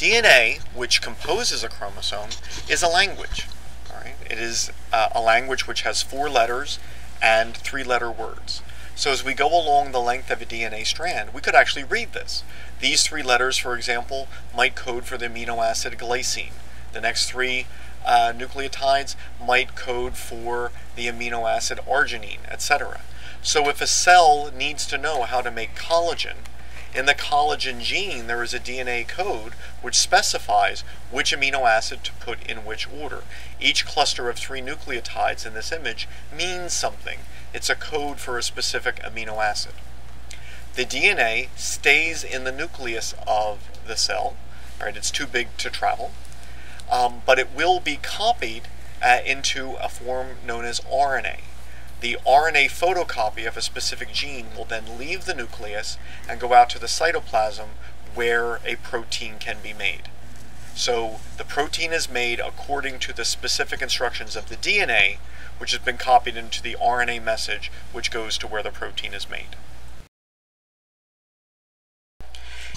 DNA, which composes a chromosome, is a language. It is uh, a language which has four letters and three letter words. So as we go along the length of a DNA strand, we could actually read this. These three letters, for example, might code for the amino acid glycine. The next three uh, nucleotides might code for the amino acid arginine, etc. So if a cell needs to know how to make collagen, in the collagen gene there is a DNA code which specifies which amino acid to put in which order. Each cluster of three nucleotides in this image means something. It's a code for a specific amino acid. The DNA stays in the nucleus of the cell, right? It's too big to travel, um, but it will be copied uh, into a form known as RNA. The RNA photocopy of a specific gene will then leave the nucleus and go out to the cytoplasm where a protein can be made. So the protein is made according to the specific instructions of the DNA, which has been copied into the RNA message, which goes to where the protein is made.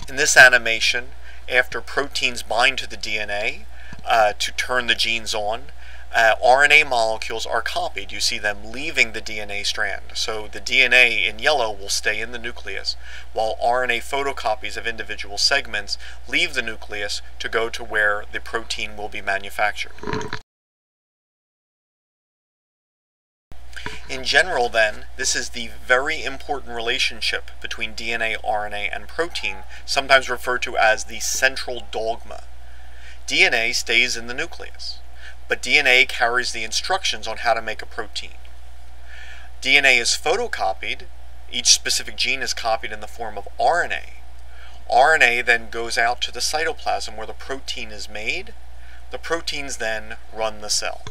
In this animation, after proteins bind to the DNA uh, to turn the genes on, uh, RNA molecules are copied. You see them leaving the DNA strand. So the DNA in yellow will stay in the nucleus, while RNA photocopies of individual segments leave the nucleus to go to where the protein will be manufactured. In general, then, this is the very important relationship between DNA, RNA, and protein, sometimes referred to as the central dogma. DNA stays in the nucleus but DNA carries the instructions on how to make a protein. DNA is photocopied, each specific gene is copied in the form of RNA. RNA then goes out to the cytoplasm where the protein is made. The proteins then run the cell.